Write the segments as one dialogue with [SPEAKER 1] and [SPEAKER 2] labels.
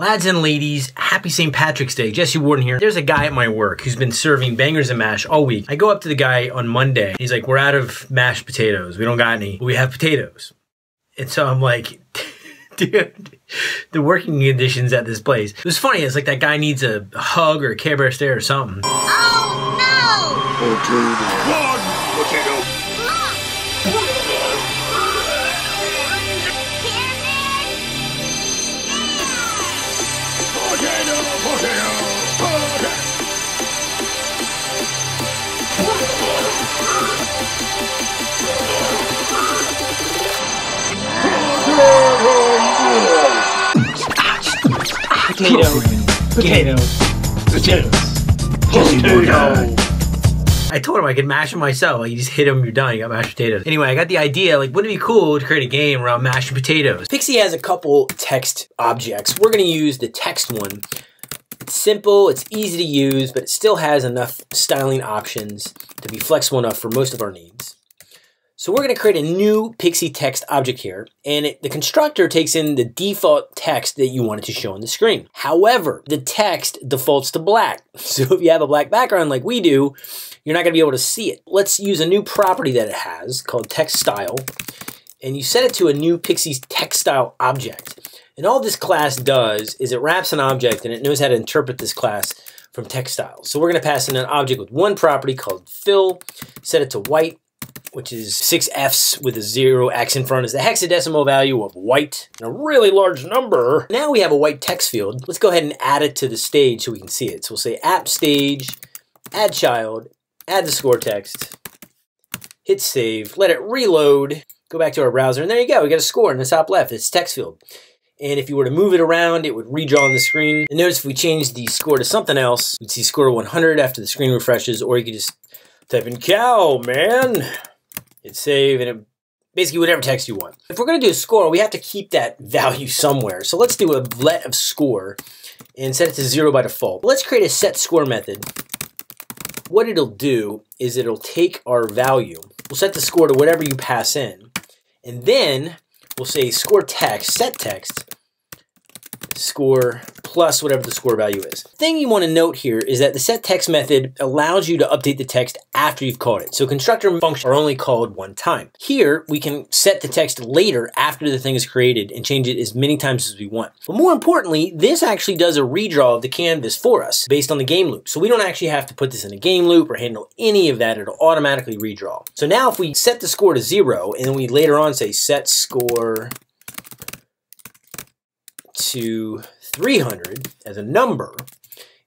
[SPEAKER 1] Lads and ladies, happy St. Patrick's Day. Jesse Warden here. There's a guy at my work who's been serving bangers and mash all week. I go up to the guy on Monday. He's like, we're out of mashed potatoes. We don't got any. We have potatoes. And so I'm like, dude, the working conditions at this place. It was funny. It's like that guy needs a hug or a Care Bear stare or something.
[SPEAKER 2] Oh no!
[SPEAKER 3] Oh, Potato. Potato. Potato. Potatoes.
[SPEAKER 1] Potato. I told him I could mash them myself. Like, you just hit them, you're done. You got mashed potatoes. Anyway, I got the idea. Like, wouldn't it be cool to create a game around mashing potatoes? Pixi has a couple text objects. We're going to use the text one. It's simple, it's easy to use, but it still has enough styling options to be flexible enough for most of our needs. So we're going to create a new Pixi text object here, and it, the constructor takes in the default text that you want it to show on the screen. However, the text defaults to black. So if you have a black background like we do, you're not going to be able to see it. Let's use a new property that it has called text style, and you set it to a new Pixi's text style object. And all this class does is it wraps an object and it knows how to interpret this class from text style. So we're going to pass in an object with one property called fill, set it to white, which is six Fs with a zero X in front is the hexadecimal value of white, and a really large number. Now we have a white text field. Let's go ahead and add it to the stage so we can see it. So we'll say app stage, add child, add the score text, hit save, let it reload, go back to our browser, and there you go. We got a score in the top left. It's text field. And if you were to move it around, it would redraw on the screen. And notice if we change the score to something else, you'd see score 100 after the screen refreshes, or you could just type in cow, man hit save, and it, basically whatever text you want. If we're going to do a score, we have to keep that value somewhere. So let's do a let of score and set it to zero by default. Let's create a set score method. What it'll do is it'll take our value. We'll set the score to whatever you pass in, and then we'll say score text, set text, score plus whatever the score value is. thing you want to note here is that the set text method allows you to update the text after you've called it. So constructor functions are only called one time. Here, we can set the text later after the thing is created and change it as many times as we want. But more importantly, this actually does a redraw of the canvas for us based on the game loop. So we don't actually have to put this in a game loop or handle any of that. It'll automatically redraw. So now if we set the score to zero and then we later on say set score to 300 as a number,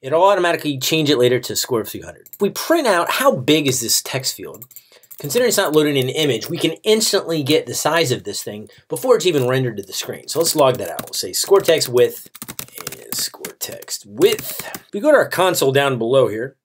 [SPEAKER 1] it'll automatically change it later to score of 300. If we print out how big is this text field, considering it's not loaded in an image, we can instantly get the size of this thing before it's even rendered to the screen. So let's log that out. We'll say score text width and score text width. We go to our console down below here,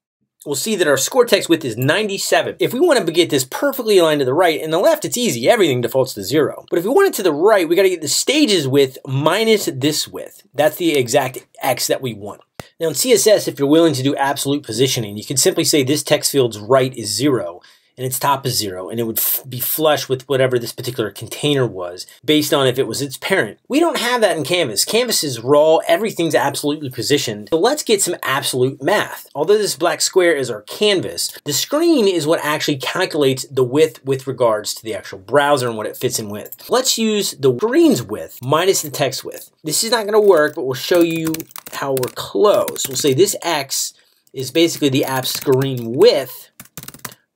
[SPEAKER 1] we'll see that our score text width is 97. If we want to get this perfectly aligned to the right, and the left, it's easy. Everything defaults to zero. But if we want it to the right, we got to get the stages width minus this width. That's the exact X that we want. Now in CSS, if you're willing to do absolute positioning, you can simply say this text field's right is zero and its top is zero, and it would be flush with whatever this particular container was, based on if it was its parent. We don't have that in Canvas. Canvas is raw, everything's absolutely positioned. So let's get some absolute math. Although this black square is our canvas, the screen is what actually calculates the width with regards to the actual browser and what it fits in with. Let's use the screen's width minus the text width. This is not gonna work, but we'll show you how we're close. We'll say this X is basically the app screen width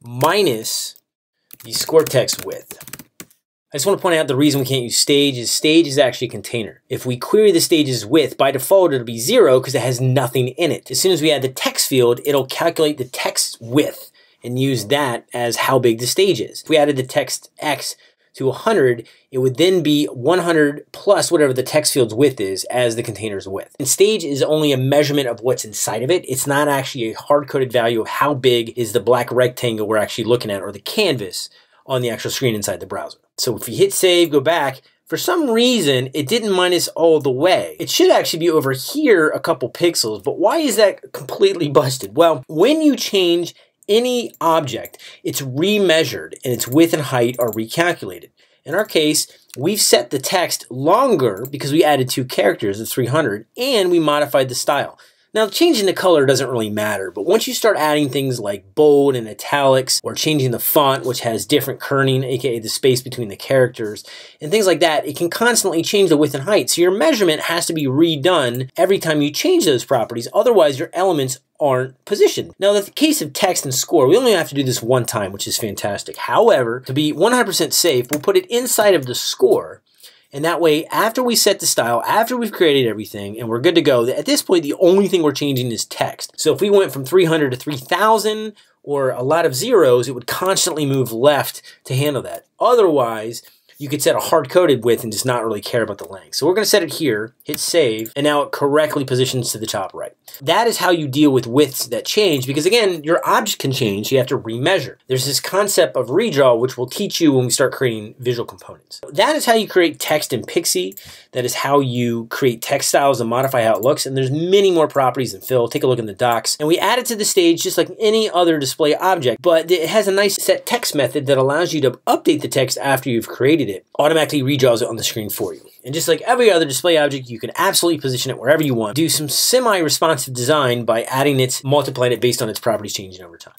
[SPEAKER 1] minus the score text width. I just want to point out the reason we can't use stage is stage is actually a container. If we query the stage's width, by default it'll be zero because it has nothing in it. As soon as we add the text field, it'll calculate the text width and use that as how big the stage is. If we added the text X to 100, it would then be 100 plus whatever the text field's width is as the container's width. And stage is only a measurement of what's inside of it. It's not actually a hard-coded value of how big is the black rectangle we're actually looking at or the canvas on the actual screen inside the browser. So if you hit save, go back, for some reason, it didn't minus all the way. It should actually be over here a couple pixels, but why is that completely busted? Well, when you change any object, it's remeasured and its width and height are recalculated. In our case, we've set the text longer because we added two characters of 300 and we modified the style. Now, changing the color doesn't really matter, but once you start adding things like bold and italics, or changing the font, which has different kerning, aka the space between the characters, and things like that, it can constantly change the width and height. So your measurement has to be redone every time you change those properties, otherwise your elements aren't positioned. Now, in the case of text and score, we only have to do this one time, which is fantastic. However, to be 100% safe, we'll put it inside of the score and that way, after we set the style, after we've created everything and we're good to go, at this point, the only thing we're changing is text. So if we went from 300 to 3000 or a lot of zeros, it would constantly move left to handle that. Otherwise, you could set a hard-coded width and just not really care about the length. So we're going to set it here, hit save, and now it correctly positions to the top right. That is how you deal with widths that change because again, your object can change, you have to remeasure. There's this concept of redraw which we'll teach you when we start creating visual components. That is how you create text in Pixi. That is how you create text styles and modify how it looks. And there's many more properties than fill. Take a look in the docs. And we add it to the stage just like any other display object, but it has a nice set text method that allows you to update the text after you've created it, automatically redraws it on the screen for you. And just like every other display object, you can absolutely position it wherever you want. Do some semi-responsive design by adding it, multiplying it based on its properties changing over time.